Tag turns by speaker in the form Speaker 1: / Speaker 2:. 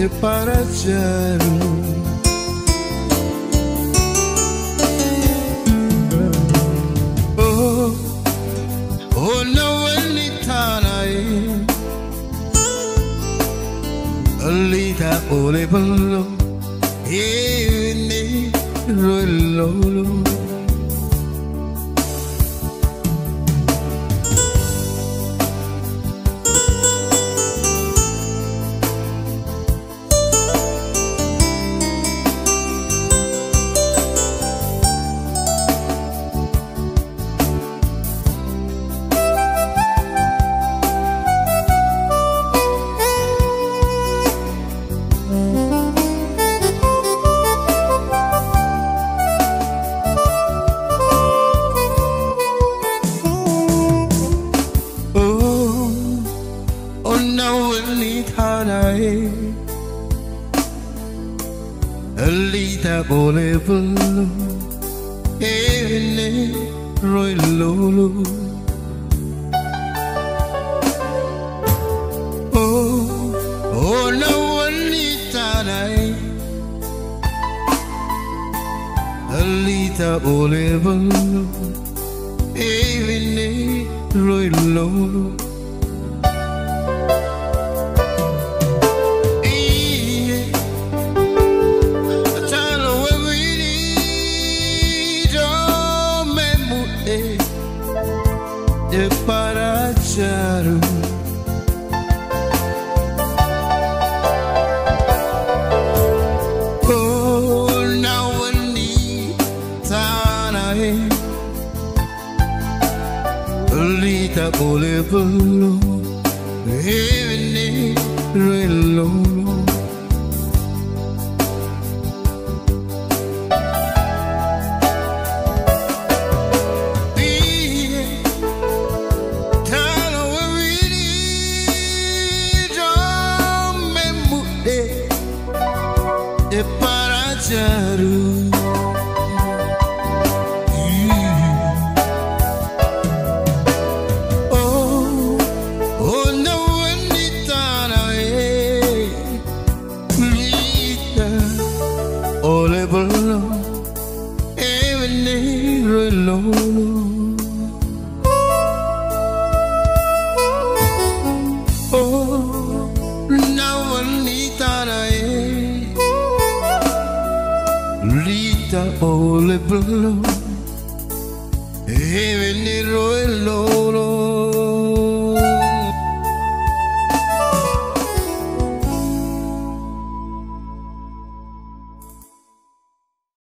Speaker 1: separaram. Oh, oh, não elitanae, elita olebolo, e ne rololo. Alita volevolo e ne roilolo Oh, oh no Alita dai Alita volevolo e ne roilolo de Solita volevolo e vennero in loro. E para Rita oh, Ole Blu. E vennero il loro.